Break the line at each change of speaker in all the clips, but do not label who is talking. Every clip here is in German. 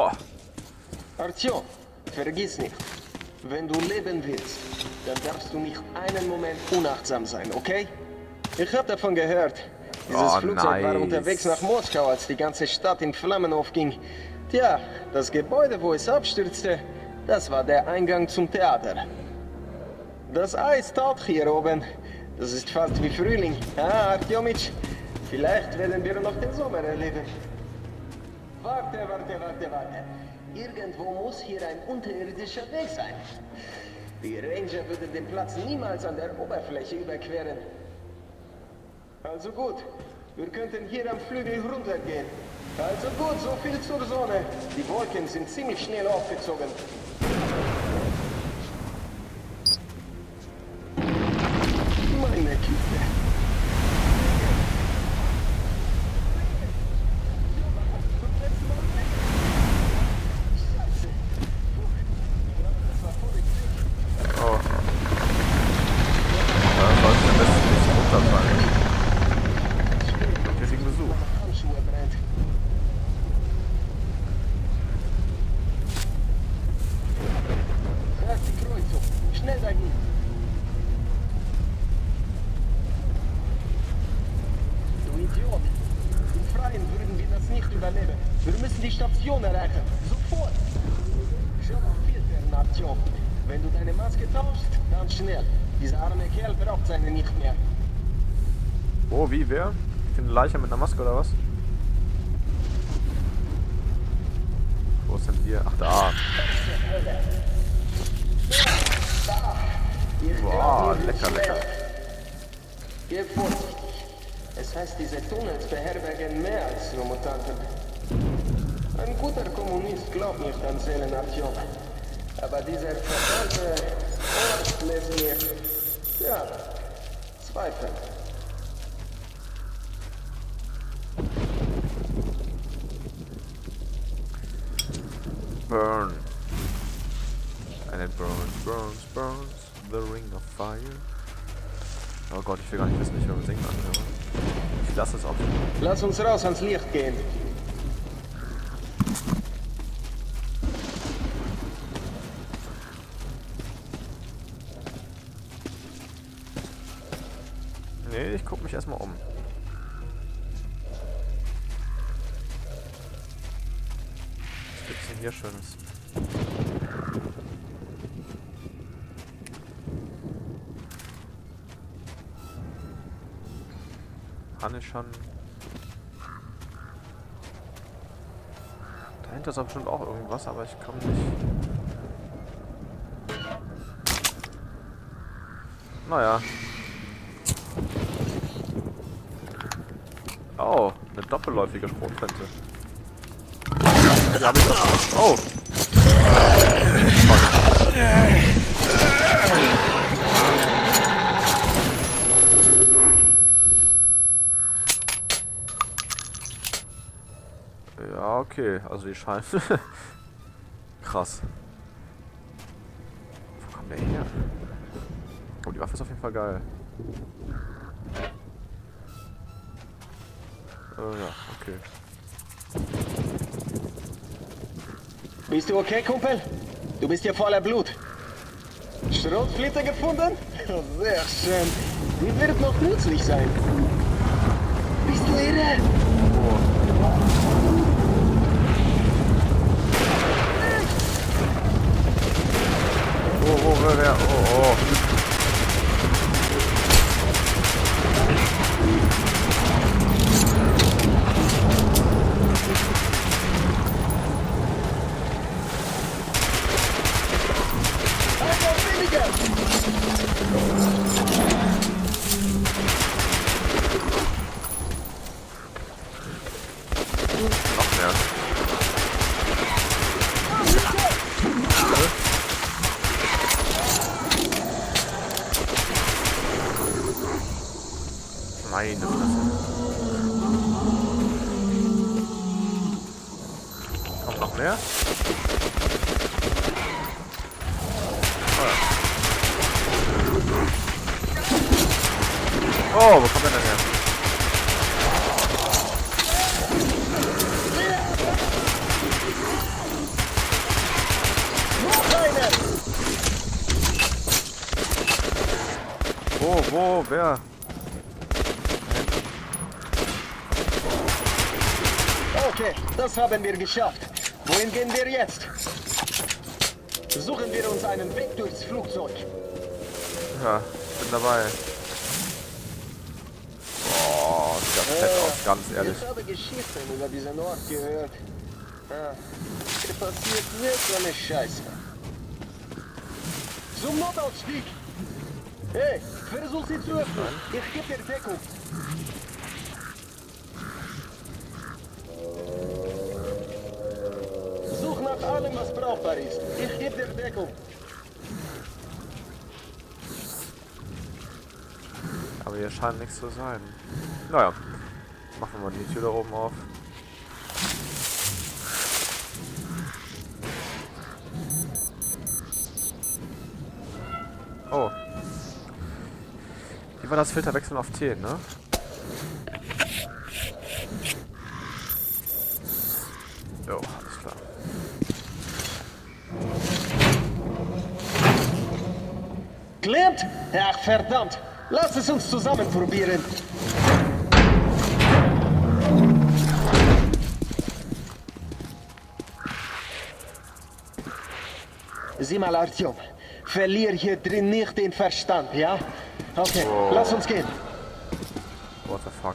Oh,
Artyom, vergiss nicht, wenn du leben willst, dann darfst du nicht einen Moment unachtsam sein, okay? Ich hab davon gehört. Dieses
Oh,
Flugzeug war
nice.
unterwegs nach Moskau, als die ganze Stadt in Flammen aufging. Tja, das Gebäude, wo es abstürzte, das war der Eingang zum Theater. Das Eis taut hier oben. Das ist fast wie Frühling. Ah, Artyomitsch, vielleicht werden wir noch den Sommer erleben. Warte, warte, warte, warte. Irgendwo muss hier ein unterirdischer Weg sein. Die Ranger würden den Platz niemals an der Oberfläche überqueren. Also gut, wir könnten hier am Flügel runtergehen. Also gut, so viel zur Sonne. Die Wolken sind ziemlich schnell aufgezogen. Die Station erreichen. Sofort. Schau auf Filter, Nation. Wenn du deine Maske tauschst, dann schnell. Dieser arme Kerl braucht seine nicht mehr.
Oh, wie, wer? Ich finde eine Leiche mit einer Maske oder was? Wo ist denn hier? Ach, da. Boah,
mir
lecker, lecker.
Geh vorsichtig. Es heißt, diese Tunnels beherbergen mehr als nur Mutanten. Ein guter Kommunist glaubt nicht an Seelenaktion. Aber dieser verdammte Ort lässt mir... Ja, zweifeln.
Burn. And it burns, burns, burns. The ring of fire. Oh Gott, ich will gar nicht wissen, wie ich beim Singen anhöre. Ich lasse es auch.
Lass uns raus ans Licht gehen.
Nee, ich guck mich erstmal um. Was gibt's denn hier Schönes? Hanishan. Dahinter ist aber bestimmt auch irgendwas, aber ich komme nicht. Naja. Oh, eine doppelläufige Schrotflinte. Die hab. Oh! Ja, okay. Also die scheinen... Krass. Wo kommt der her? Oh, die Waffe ist auf jeden Fall geil. Äh, ja, okay.
Bist du okay, Kumpel? Du bist ja voller Blut. Schrotflinte gefunden? Sehr schön. Die wird noch nützlich sein. Bist du irre?
Oh, oh, wer, oh, oh. Oh, wo kommt er denn her? Wo, wo, wer?
Okay, das haben wir geschafft. Wohin gehen wir jetzt? Suchen wir uns einen Weg durchs Flugzeug.
Ja, ich bin dabei. Fett aus, ganz ehrlich.
Ich habe Geschichten über diesen Ort gehört. Ah, hier passiert seltsame Scheiße. Zum Notausstieg! Hey, versuch sie zu öffnen. Ich gebe dir Deckung. Such nach allem, was brauchbar ist. Ich gebe dir Deckung.
Aber hier scheint nichts zu sein. Naja, machen wir die Tür da oben auf. Oh. Wie war das Filter wechseln auf T, ne? Jo, alles klar.
Klemmt? Ach, verdammt. Lass es uns zusammen probieren. Sieh mal, Artyom. Verlier hier drin nicht den Verstand, ja? Okay,
Oh.
lass uns gehen.
What the fuck.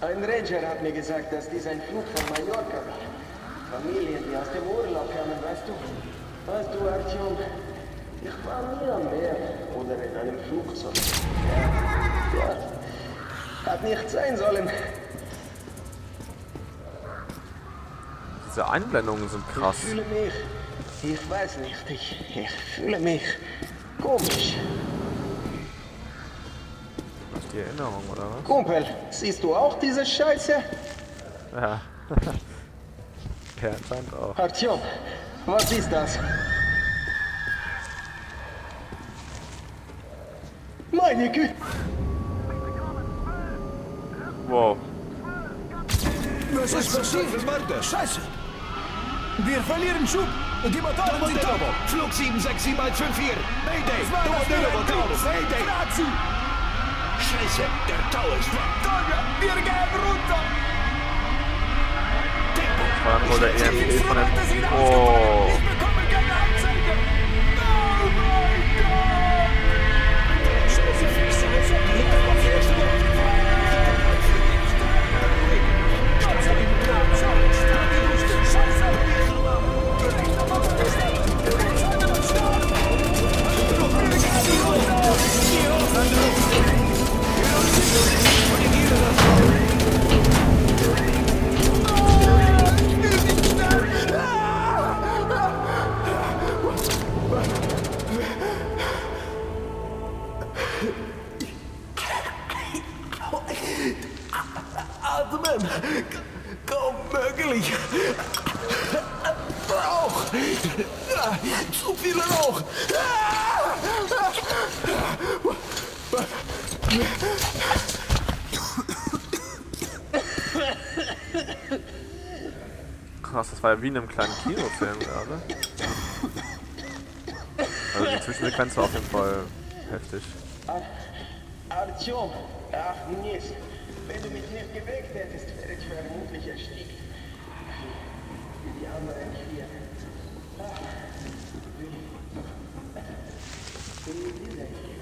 Ein Ranger hat mir gesagt, dass dies ein Flug von Mallorca war. Familien, die aus dem Urlaub kamen, weißt du? Weißt du, Artyom, ich war nie am Meer oder in einem Flugzeug. Ja, ja. Hat nicht sein sollen.
Diese Einblendungen sind krass.
Ich fühle mich, ich weiß nicht, ich, ich fühle mich komisch.
Die Erinnerung, oder was?
Kumpel, siehst du auch diese Scheiße?
Ja. ja, anscheinend auch.
Artyom, was ist das? Meine Güte!
Wow.
Was ist passiert? Scheiße! Wir verlieren Schub! Die Motoren sind turbo!
Flug 76754. Mayday.
Das war
Doe
das
Nullo Volcano.
Ding.
Mayday.
Grazie!
Scheiße, der Tau ist weg.
Tonja, wir gehen runter!
War dann wohl der
Ich
EMP
schätze,
von dem...
Instrumente sind
Oh. Krass, das war ja wie in einem kleinen Kinofilm gerade. Also die Zwischensequenz war auf jeden Fall heftig.
Artyom, ach Mist. Wenn du mich nicht geweckt hättest, wäre ich vermutlich erstickt. Wie die anderen hier. Ach, wie- wie diese hier.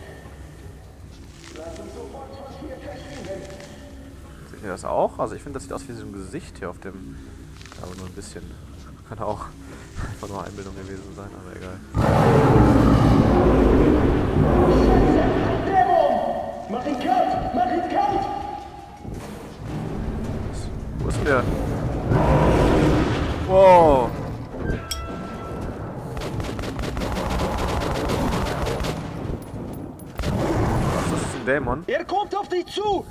Lass uns sofort von hier verschwinden.
Seht ihr das auch? Also ich finde, das sieht aus wie so ein Gesicht hier auf dem... Aber nur ein bisschen. Kann auch einfach nur Einbildung gewesen sein, aber egal.
Mach ihn kalt! Mach ihn kalt!
Wo ist denn der? Dämon?
Er kommt auf dich zu!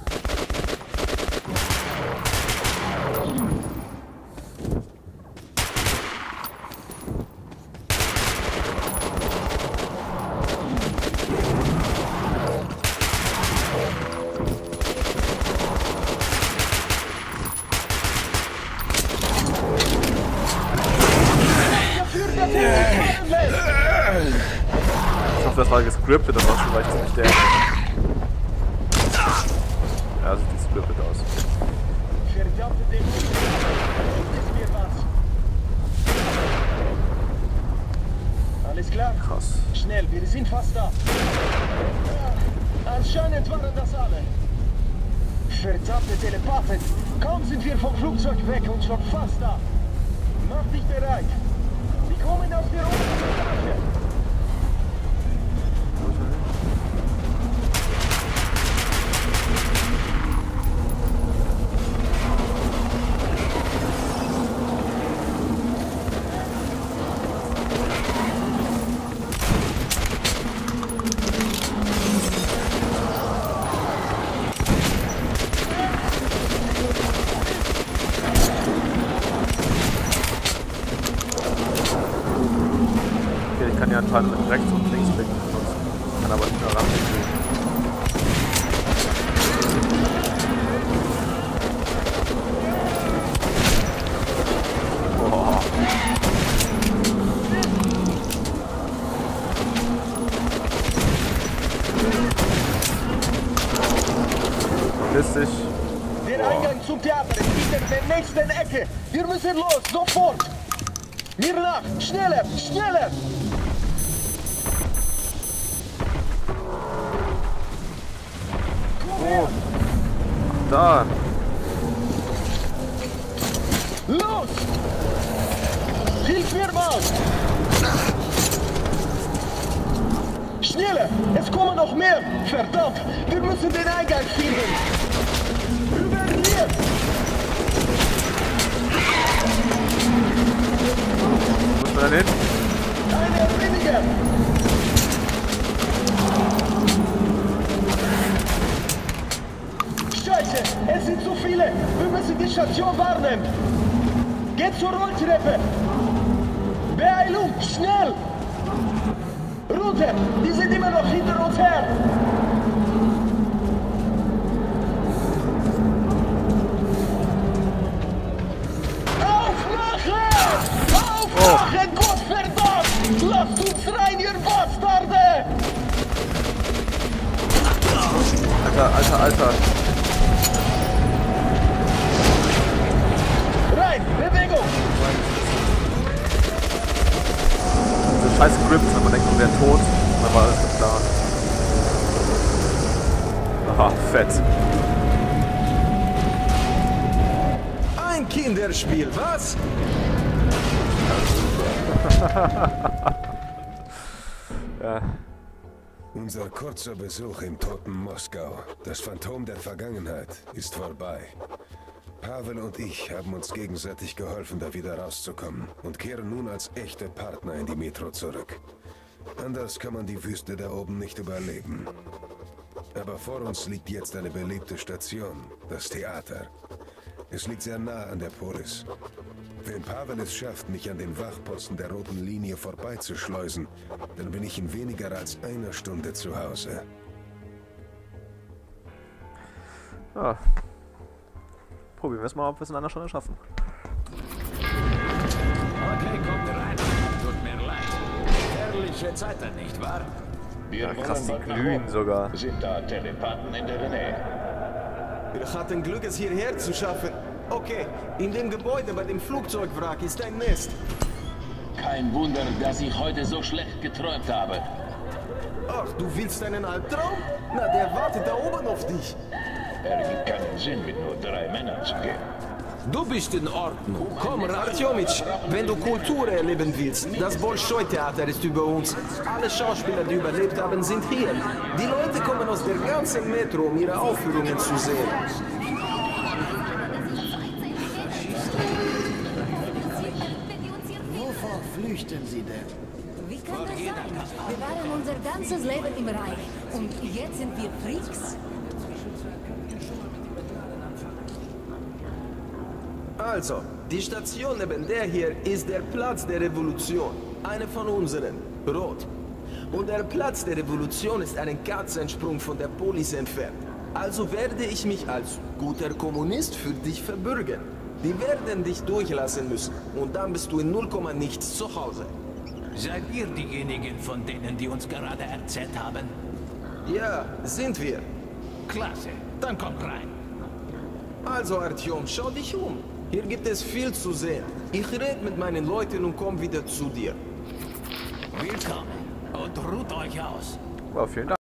Das war gescriptet, das war schon vielleicht ziemlich dämlich. Ja, sieht gescriptet aus.
Alles klar?
Krass.
Schnell, wir sind fast da. Anscheinend waren das alle. Verdammte Telepathen. Kaum sind wir vom Flugzeug weg und schon fast da. Mach dich bereit. Sie kommen aus der oberen Etage.
Ich kann ja anscheinend mit rechts und links blicken benutzen. Kann aber nicht mehr ran. Boah. Verpiss dich.
Der Eingang zum Theater ist hinter der nächsten Ecke. Wir müssen los, sofort. Mir nach, schneller, schneller. Komm her,
Da.
los. Hilf mir mal. Schneller, es kommen noch mehr. Verdammt, wir müssen den Eingang finden. Über hier.
Denn hin?
Scheiße, es sind zu viele. Wir müssen die Station warnen. Geht zur Rolltreppe. Beeilung, schnell. Runter, die sind immer noch hinter uns her. Aufmachen, Gottverdammt! Lasst uns rein, ihr Bastarde!
Alter, alter, alter.
Rein, Bewegung!
Diese scheiß Grips, wenn man denkt, man wäre tot. Dann war alles geplant. Aha, fett.
Ein Kinderspiel, was?
Ja.
Unser kurzer Besuch im toten Moskau, das Phantom der Vergangenheit, ist vorbei. Pavel und ich haben uns gegenseitig geholfen, da wieder rauszukommen und kehren nun als echte Partner in die Metro zurück. Anders kann man die Wüste da oben nicht überleben. Aber vor uns liegt jetzt eine beliebte Station, das Theater. Es liegt sehr nah an der Polis. Wenn Pavel es schafft, mich an den Wachposten der roten Linie vorbeizuschleusen, dann bin ich in weniger als einer Stunde zu Hause.
ja. Probieren wir es mal, ob wir es in einer Stunde schaffen.
Okay, kommt rein. Tut mir leid. Herrliche Zeiten, nicht wahr?
Wir
Ja, krass, die glühen sogar.
Sind da Telepathen in der Nähe?
Hatten Glück, es hierher zu schaffen. Okay, in dem Gebäude bei dem Flugzeugwrack ist ein Nest.
Kein Wunder, dass ich heute so schlecht geträumt habe.
Ach, du willst einen Albtraum? Na, der wartet da oben auf dich.
Ergibt keinen Sinn, mit nur drei Männern zu gehen.
Du bist in Ordnung. Komm, Artjomic, wenn du Kultur erleben willst, das Bolschoi-Theater ist über uns. Alle Schauspieler, die überlebt haben, sind hier. Die Leute kommen aus der ganzen Metro, um ihre Aufführungen zu sehen.
Wovor flüchten Sie denn? Wie kann das sein? Wir waren unser ganzes Leben im Reich. Und jetzt sind wir Freaks?
Also, die Station neben der hier ist der Platz der Revolution. Eine von unseren. Rot. Und der Platz der Revolution ist einen Katzensprung von der Polis entfernt. Also werde ich mich als guter Kommunist für dich verbürgen. Die werden dich durchlassen müssen. Und dann bist du in 0, nichts zu Hause.
Seid ihr diejenigen von denen, die uns gerade erzählt haben?
Ja, sind wir.
Klasse. Dann kommt rein.
Also, Artyom, schau dich um. Hier gibt es viel zu sehen. Ich rede mit meinen Leuten und komme wieder zu dir.
Willkommen. Und ruht euch aus.
Wow, vielen Dank.